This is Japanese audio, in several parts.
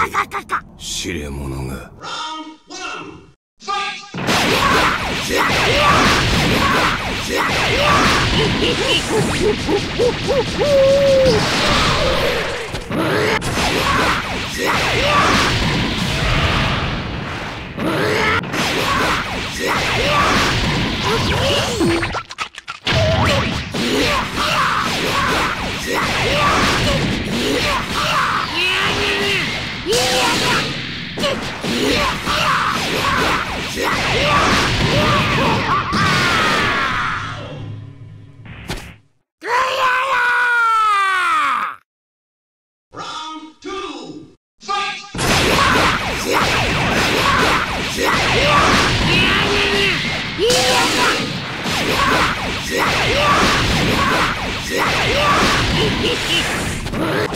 かかかか知れ者が。Yeah! Hee hee!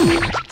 Get